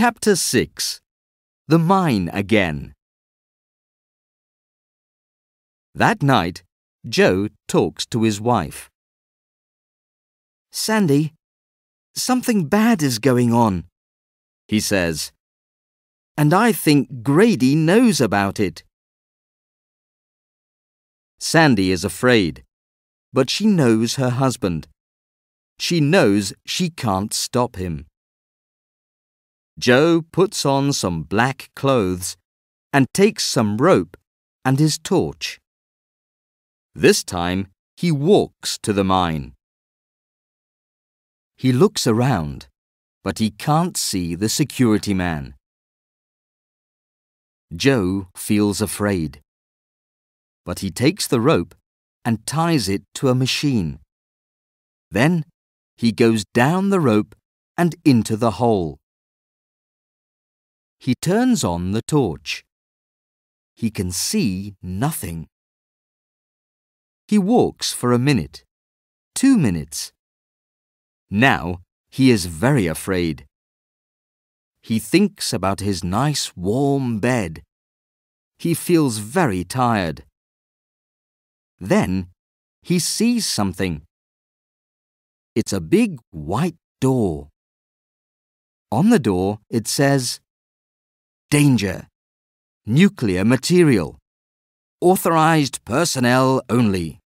Chapter 6 The Mine Again. That night, Joe talks to his wife. Sandy, something bad is going on, he says. And I think Grady knows about it. Sandy is afraid, but she knows her husband. She knows she can't stop him. Joe puts on some black clothes and takes some rope and his torch. This time he walks to the mine. He looks around, but he can't see the security man. Joe feels afraid. But he takes the rope and ties it to a machine. Then he goes down the rope and into the hole. He turns on the torch. He can see nothing. He walks for a minute, two minutes. Now he is very afraid. He thinks about his nice warm bed. He feels very tired. Then he sees something. It's a big white door. On the door it says, Danger. Nuclear material. Authorized personnel only.